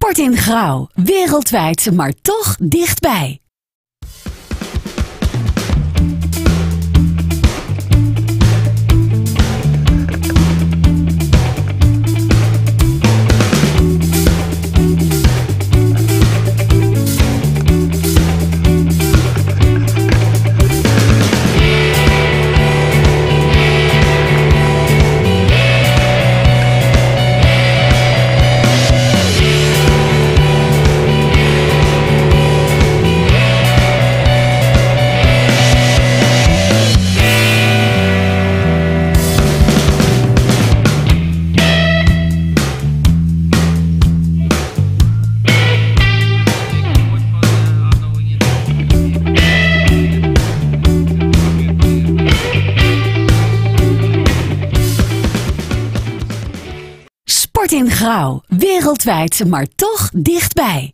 Sport in Grauw. Wereldwijd, maar toch dichtbij. Sport in Grauw. Wereldwijd, maar toch dichtbij.